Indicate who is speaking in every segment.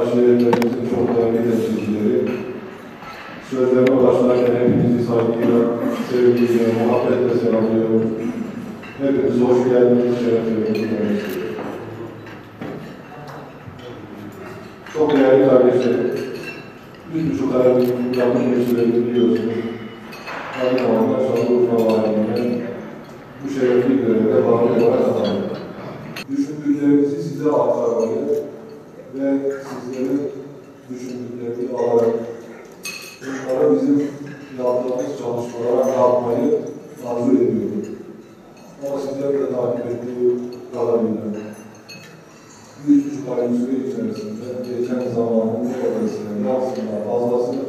Speaker 1: aşiretlerimizin çok değerli temsilcileri, sözlerime başlarken hepinizi saygıyla, sevgiyle, muhabbetle selamlıyorum. Hepiniz hoş geldiniz, şeref verdiniz. Çok değerli kardeşlerim, üç buçuk ay yakın bir süredir biliyorsunuz. Aynı zamanda yaptığımız çalışmalara yapmayı arzu ediyorum. Ama sizler de takip ettiği kadarıyla üç buçuk ayın süre içerisinde geçen zamanın ne kadarısını, yarısından fazlasını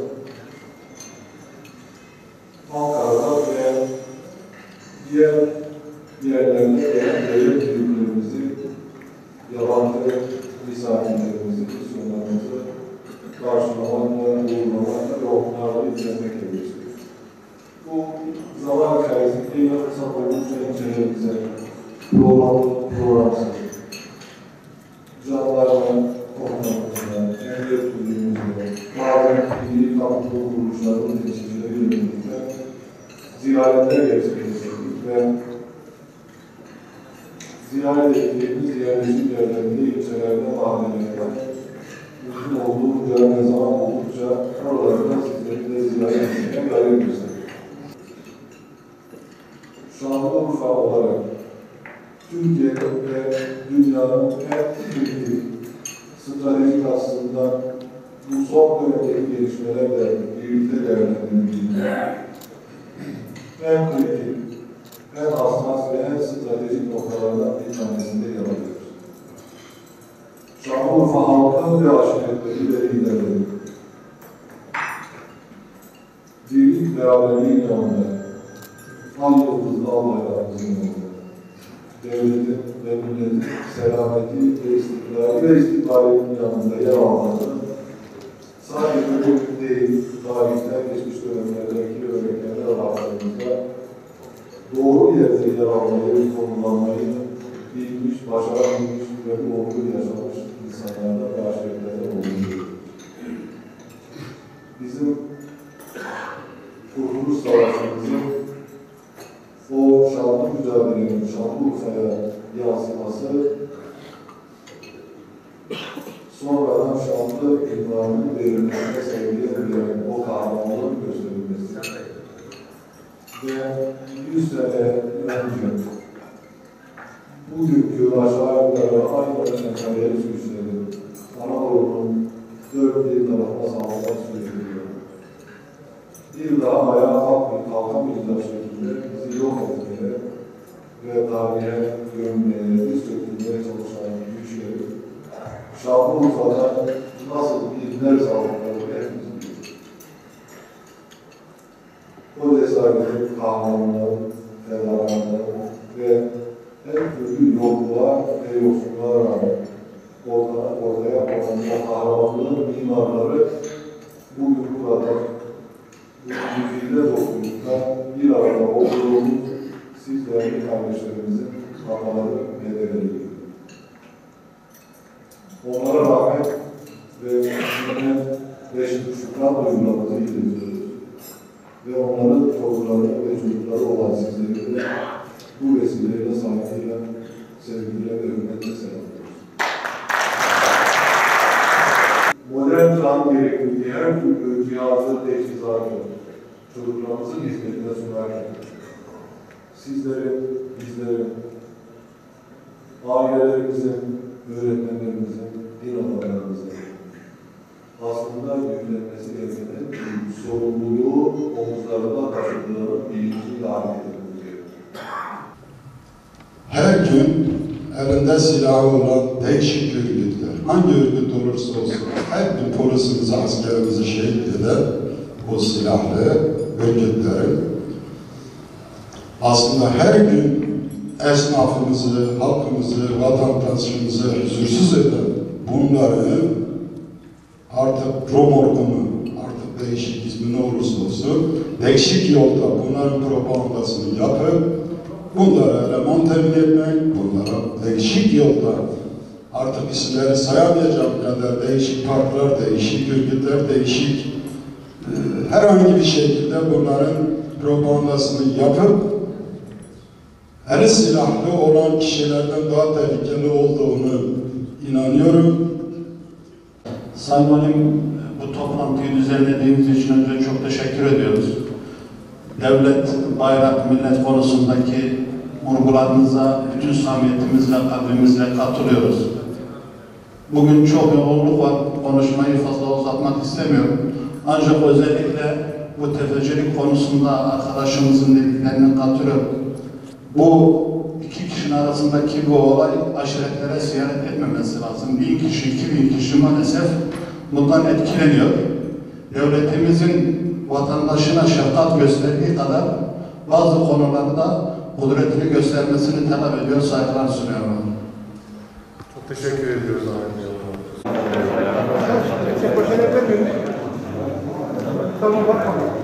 Speaker 1: Ankara'da ve diğer yerlerde gelen devlet büyüklerimizi, yabancı misafirlerimizi, misyonlarımızı karşılamakla, uğurlamakla ve onlarla izlemekle geçti. Bu zaman içerisinde yine fırsat oldukça incelerimize programlı, programsız, canlarla okumakla, kendi etkinliğimizle, bazen ilgili kamu kuruluşlarının temsilcileriyle birlikte ziyaretler gerçekleştirdik ve ziyaret ettiğimiz yerleşim yerlerinde, ilçelerde, mahallelerde mümkün olduğunca, ne zaman oldukça oralarda sizleri de ziyaret etmeye gayret gösterdik. Şanlıurfa olarak Türkiye ve dünyanın en kritik, stratejik aslında bu son dönemdeki gelişmelerle birlikte değerlendirildiğinde en kritik, en hassas ve en stratejik noktalardan bir tanesinde yer alıyoruz. Şanlıurfa ve aşiretleri ve liderleri birlik beraberliğin yanında al yıldızlı al bayrağımızın yanında devletin ve milletin selameti ve istikrarı ve istikbalinin yanında yer almanın sadece bugün değil, tarihten geçmiş dönemlerdeki örneklerle rahatlarımızda doğru yerde yer almayı, konumlanmayı bilmiş, başarabilmiş ve olguyu yaşamış insanlardan ve olduğunu Bizim Kurtuluş Savaşımızın o şanlı mücadelenin Şanlıurfa'ya yansıması sonradan şanlı ünvanının verilmesine sebebiyet veren o kahramanlığın gösterilmesi. Ve 100 sene önce bugünkü aşağı yukarı aynı emperyalist güçlerin Anadolu'nun dört bir tarafına saldırmak sürdürüyor. Bir daha ayağa kalkmayıp kalkamayacak şekilde bizi yok etmeye ve tarihe gömmeye, diz çökülmeye çalışan güçleri Şanlıurfa'da nasıl ilimler sağlıkları hepimiz biliyoruz. O cesaretin, kahramanlığın, o kahramanlığın mimarları bugün burada bu güzide toplulukta bir arada olduğumuz siz değerli kardeşlerimizin kafaları bedeleri Onlara rağmen ve yine beş buçuktan duygularımızı iletiyoruz. Ve onların torunları ve çocukları olan sizleri de bu vesileyle saygıyla, sevgiyle ve hürmetle selamlıyoruz. Çağın gerektirdiği her cihazı, teçhizatı çocuklarımızın hizmetine sunarken sizlerin, bizlerin, ailelerimizin, öğretmenlerimizin, din adamlarımızın aslında yüklenmesi gereken sorumluluğu omuzlarında taşıdığının bilinciyle hareket gerekiyor.
Speaker 2: Her gün elinde silahı olan değişik örgütler, hangi örgüt olursa gün polisimizi, askerimizi şehit eden o silahlı örgütlerin aslında her gün esnafımızı, halkımızı, vatandaşımızı huzursuz eden bunları artık promorkumu, artık değişik ismi ne olursa olsun, değişik yolda bunların propagandasını yapıp bunlara temin etmek, bunlara değişik yolda artık isimleri sayamayacağım kadar değişik parklar, değişik örgütler, değişik e, herhangi bir şekilde bunların propagandasını yapıp her silahlı olan kişilerden daha tehlikeli olduğunu inanıyorum.
Speaker 3: Sayın Valim, bu toplantıyı düzenlediğiniz için önce çok teşekkür ediyoruz. Devlet, bayrak, millet konusundaki vurgularınıza bütün samimiyetimizle, kalbimizle katılıyoruz. Bugün çok yoğunluk var, konuşmayı fazla uzatmak istemiyorum. Ancak özellikle bu tefecilik konusunda arkadaşımızın dediklerine katılıyorum. Bu iki kişinin arasındaki bu olay aşiretlere ziyaret etmemesi lazım. Bin kişi, iki bin kişi maalesef bundan etkileniyor. Devletimizin vatandaşına şefkat gösterdiği kadar bazı konularda kudretini göstermesini talep ediyor, saygılar sunuyorum.
Speaker 4: Çok teşekkür ediyoruz Ahmet
Speaker 5: por favor.